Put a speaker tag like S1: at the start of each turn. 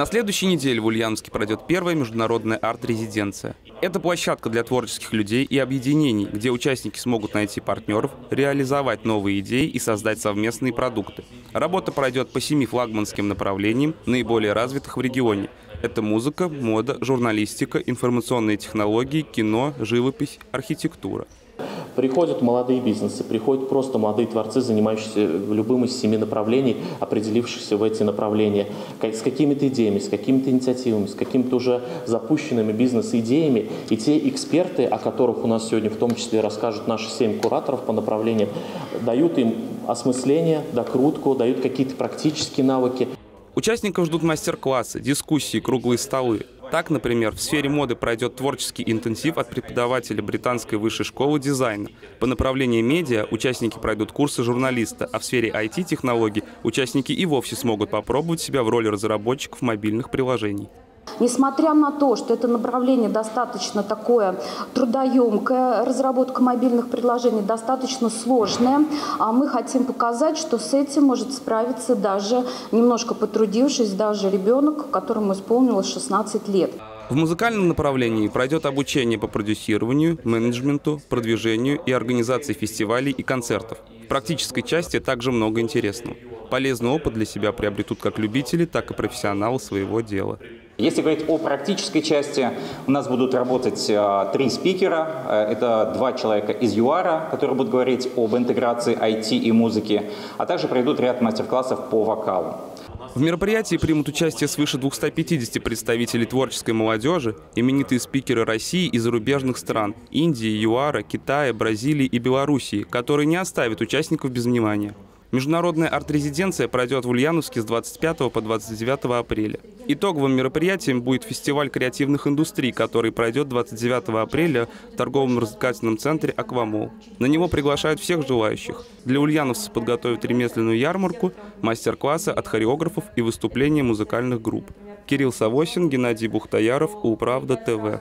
S1: На следующей неделе в Ульяновске пройдет первая международная арт-резиденция. Это площадка для творческих людей и объединений, где участники смогут найти партнеров, реализовать новые идеи и создать совместные продукты. Работа пройдет по семи флагманским направлениям, наиболее развитых в регионе. Это музыка, мода, журналистика, информационные технологии, кино, живопись, архитектура.
S2: Приходят молодые бизнесы, приходят просто молодые творцы, занимающиеся любым из семи направлений, определившихся в эти направления, с какими-то идеями, с какими-то инициативами, с какими-то уже запущенными бизнес-идеями. И те эксперты, о которых у нас сегодня в том числе расскажут наши семь кураторов по направлениям, дают им осмысление, докрутку, дают какие-то практические навыки.
S1: Участников ждут мастер-классы, дискуссии, круглые столы. Так, например, в сфере моды пройдет творческий интенсив от преподавателя британской высшей школы дизайна. По направлению медиа участники пройдут курсы журналиста, а в сфере IT-технологий участники и вовсе смогут попробовать себя в роли разработчиков мобильных приложений.
S3: Несмотря на то, что это направление достаточно такое трудоемкое, разработка мобильных приложений достаточно сложная, а мы хотим показать, что с этим может справиться даже немножко потрудившись, даже ребенок, которому исполнилось 16 лет.
S1: В музыкальном направлении пройдет обучение по продюсированию, менеджменту, продвижению и организации фестивалей и концертов. В практической части также много интересного. Полезный опыт для себя приобретут как любители, так и профессионалы своего дела.
S4: Если говорить о практической части, у нас будут работать э, три спикера. Э, это два человека из ЮАРа, которые будут говорить об интеграции IT и музыки, а также пройдут ряд мастер-классов по вокалу.
S1: В мероприятии примут участие свыше 250 представителей творческой молодежи, именитые спикеры России и зарубежных стран – Индии, ЮАРа, Китая, Бразилии и Белоруссии, которые не оставят участников без внимания. Международная арт-резиденция пройдет в Ульяновске с 25 по 29 апреля. Итоговым мероприятием будет фестиваль креативных индустрий, который пройдет 29 апреля в торговом развлекательном центре «Аквамол». На него приглашают всех желающих. Для ульяновцев подготовят ремесленную ярмарку, мастер-классы от хореографов и выступления музыкальных групп. Кирилл Савосин, Геннадий Бухтаяров, Управда ТВ.